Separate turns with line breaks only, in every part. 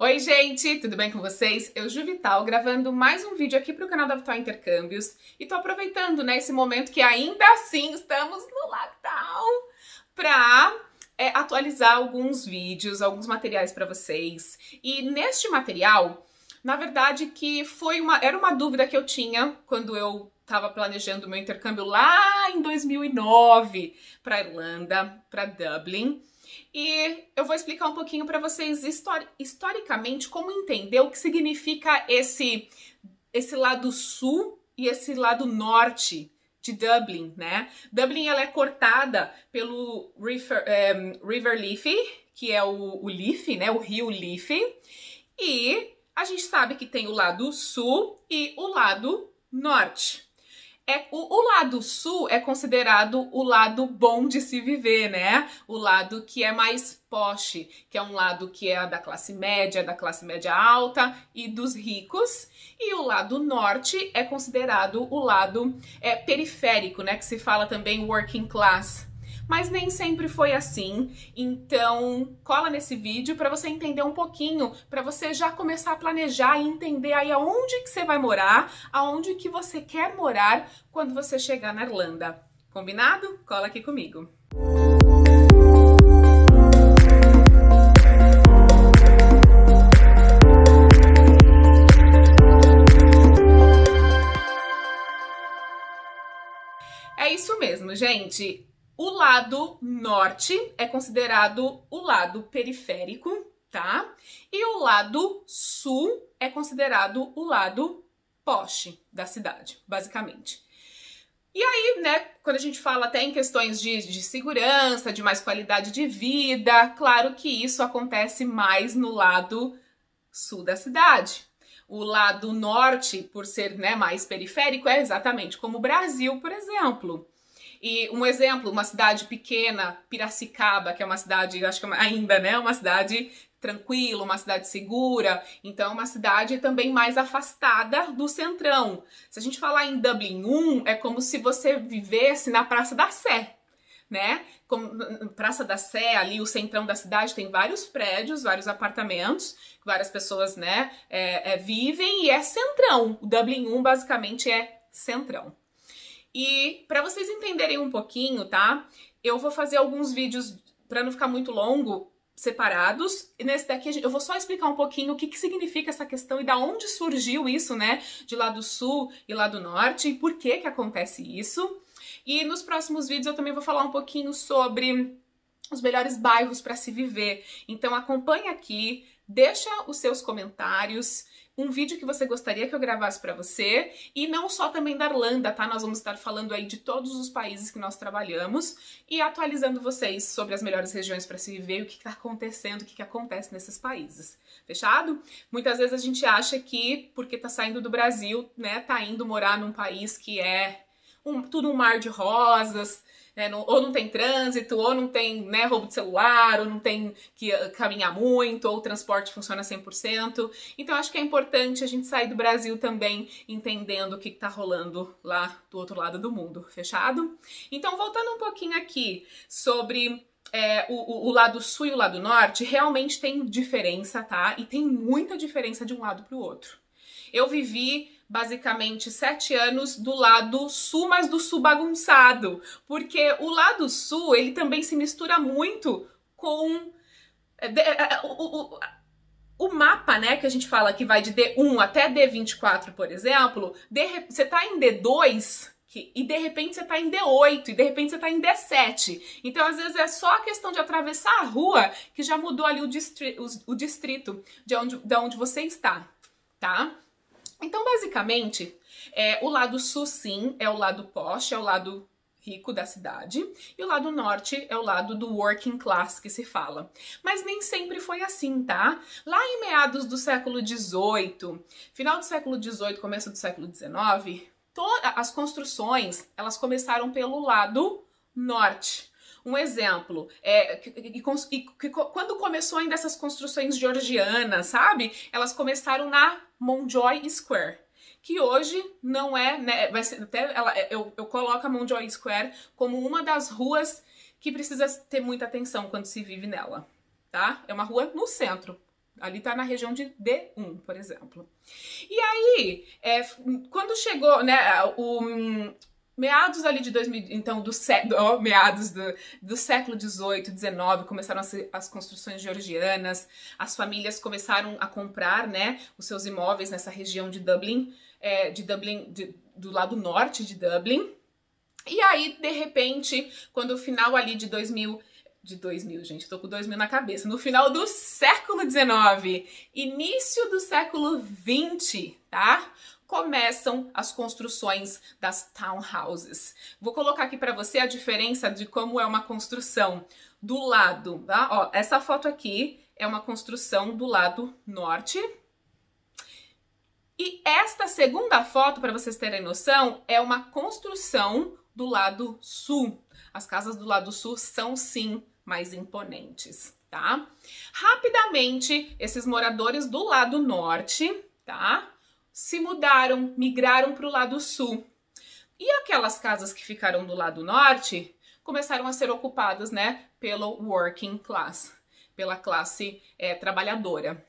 Oi, gente, tudo bem com vocês? Eu, Ju Vital, gravando mais um vídeo aqui para o canal da Vital Intercâmbios e tô aproveitando, né, esse momento que ainda assim estamos no lockdown para é, atualizar alguns vídeos, alguns materiais para vocês. E neste material, na verdade, que foi uma era uma dúvida que eu tinha quando eu estava planejando o meu intercâmbio lá em 2009 para Irlanda, para Dublin. E eu vou explicar um pouquinho para vocês histori historicamente como entender o que significa esse esse lado sul e esse lado norte de Dublin, né? Dublin ela é cortada pelo River, um, eh, River Liffey, que é o, o Liffey, né? O rio Liffey. E a gente sabe que tem o lado sul e o lado norte é o, o, lado sul é considerado o lado bom de se viver, né? O lado que é mais posh, que é um lado que é da classe média, da classe média alta e dos ricos. E o lado norte é considerado o lado é, periférico, né? Que se fala também working class mas nem sempre foi assim. Então, cola nesse vídeo para você entender um pouquinho, para você já começar a planejar e entender aí aonde que você vai morar, aonde que você quer morar quando você chegar na Irlanda. Combinado? Cola aqui comigo. É isso mesmo, gente. O lado norte é considerado o lado periférico, tá? E o lado sul é considerado o lado posh da cidade, basicamente. E aí, né, quando a gente fala até em questões de, de segurança, de mais qualidade de vida, claro que isso acontece mais no lado sul da cidade. O lado norte, por ser né, mais periférico, é exatamente como o Brasil, por exemplo. E um exemplo, uma cidade pequena, Piracicaba, que é uma cidade, acho que é ainda, né, uma cidade tranquila, uma cidade segura, então uma cidade também mais afastada do centrão. Se a gente falar em Dublin 1, é como se você vivesse na Praça da Sé, né? Como, Praça da Sé, ali o centrão da cidade tem vários prédios, vários apartamentos, várias pessoas, né, é, é, vivem e é centrão. O Dublin 1 basicamente é centrão. E para vocês entenderem um pouquinho, tá? Eu vou fazer alguns vídeos para não ficar muito longo, separados. E nesse daqui eu vou só explicar um pouquinho o que, que significa essa questão e da onde surgiu isso, né? De lado sul e lado norte, e por que que acontece isso. E nos próximos vídeos eu também vou falar um pouquinho sobre os melhores bairros para se viver. Então acompanha aqui, deixa os seus comentários um vídeo que você gostaria que eu gravasse para você e não só também da Irlanda, tá? Nós vamos estar falando aí de todos os países que nós trabalhamos e atualizando vocês sobre as melhores regiões para se viver o que está acontecendo, o que, que acontece nesses países. Fechado? Muitas vezes a gente acha que porque tá saindo do Brasil, né, tá indo morar num país que é um, tudo um mar de rosas, né, não, ou não tem trânsito, ou não tem né, roubo de celular, ou não tem que uh, caminhar muito, ou o transporte funciona 100%. Então acho que é importante a gente sair do Brasil também entendendo o que está rolando lá do outro lado do mundo, fechado? Então voltando um pouquinho aqui sobre é, o, o, lado sul e o lado norte realmente tem diferença, tá? E tem muita diferença de um lado para o outro. Eu vivi basicamente sete anos do lado sul, mas do sul bagunçado, porque o lado sul ele também se mistura muito com é, é, é, o, o, o mapa, né, que a gente fala que vai de D1 até D24, por exemplo, de, você tá em D2 que, e de repente você tá em D8, e de repente você tá em D7. Então, às vezes, é só a questão de atravessar a rua que já mudou ali o, distri, o, o distrito de onde, de onde você está, tá? Então, basicamente, é, o lado sul, sim, é o lado posh, é o lado rico da cidade, e o lado norte é o lado do working class que se fala. Mas nem sempre foi assim, tá? Lá em meados do século XVIII, final do século XVIII, começo do século XIX, todas as construções elas começaram pelo lado norte. Um exemplo, é, que, que, que, quando começou ainda essas construções georgianas, sabe? Elas começaram na Montjoy Square que hoje não é, né, vai ser até ela, eu, eu coloco a Montjoy Square como uma das ruas que precisa ter muita atenção quando se vive nela, tá? É uma rua no centro Ali tá na região de D1, por exemplo. E aí, é, quando chegou, né, o meados ali de 2000, então do século, meados do, do século 18, 19, começaram as, as construções georgianas, as famílias começaram a comprar, né, os seus imóveis nessa região de Dublin, é, de Dublin, de, do lado norte de Dublin. E aí, de repente, quando o final ali de 2000 de 2000, gente, tô com 2000 na cabeça. No final do século 19, início do século 20, tá? Começam as construções das townhouses. Vou colocar aqui para você a diferença de como é uma construção do lado, tá? Ó, essa foto aqui é uma construção do lado norte. E esta segunda foto, para vocês terem noção, é uma construção do lado sul. As casas do lado sul são sim mais imponentes, tá? Rapidamente, esses moradores do lado norte, tá? Se mudaram, migraram para o lado sul. E aquelas casas que ficaram do lado norte começaram a ser ocupadas, né, pelo working class, pela classe é, trabalhadora.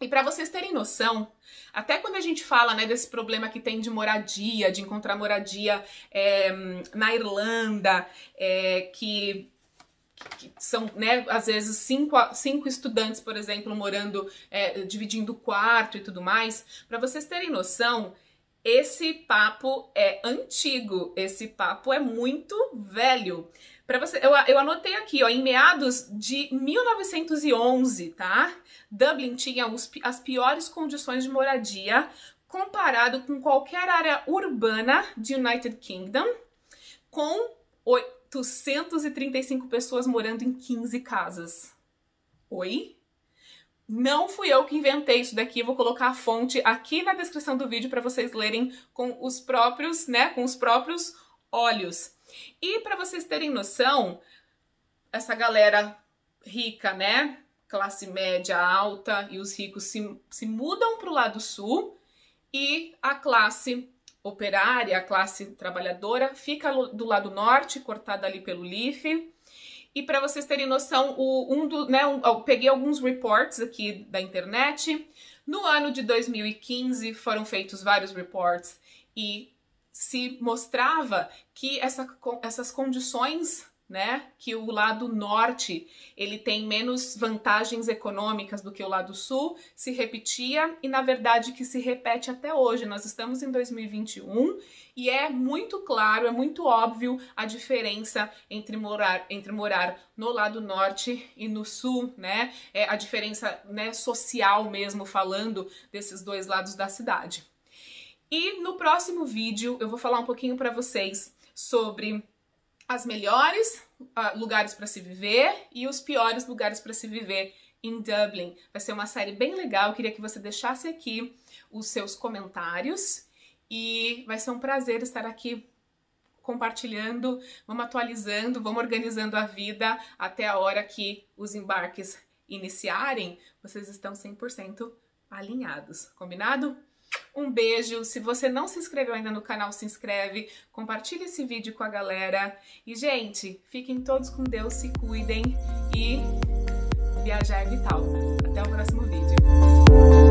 E para vocês terem noção, até quando a gente fala né, desse problema que tem de moradia, de encontrar moradia é, na Irlanda, é, que, que, são, né, às vezes, cinco, cinco estudantes, por exemplo, morando, é, dividindo quarto e tudo mais, para vocês terem noção, esse papo é antigo, esse papo é muito velho. Para você, eu, eu anotei aqui, ó, em meados de 1911, tá? Dublin tinha os, as piores condições de moradia comparado com qualquer área urbana de United Kingdom, com 835 pessoas morando em 15 casas. Oi? Não fui eu que inventei isso daqui, vou colocar a fonte aqui na descrição do vídeo para vocês lerem com os próprios, né, com os próprios olhos. E para vocês terem noção, essa galera rica, né? Classe média alta e os ricos se, se mudam para o lado sul e a classe operária, a classe trabalhadora, fica do lado norte, cortada ali pelo Leaf. E para vocês terem noção, o, um do, né, um, eu peguei alguns reports aqui da internet. No ano de 2015 foram feitos vários reports e se mostrava que essa, essas condições né, que o lado norte ele tem menos vantagens econômicas do que o lado sul, se repetia e na verdade que se repete até hoje. Nós estamos em 2021 e é muito claro, é muito óbvio a diferença entre morar entre morar no lado norte e no sul, né? É a diferença, né, social mesmo falando desses dois lados da cidade. E no próximo vídeo eu vou falar um pouquinho para vocês sobre as melhores uh, lugares para se viver e os piores lugares para se viver em Dublin. Vai ser uma série bem legal. Eu queria que você deixasse aqui os seus comentários e vai ser um prazer estar aqui compartilhando, vamos atualizando, vamos organizando a vida até a hora que os embarques iniciarem, vocês estão 100% alinhados, combinado? Um beijo. Se você não se inscreveu ainda no canal, se inscreve. Compartilhe esse vídeo com a galera. E, gente, fiquem todos com Deus, se cuidem e viajar é vital. Até o próximo vídeo.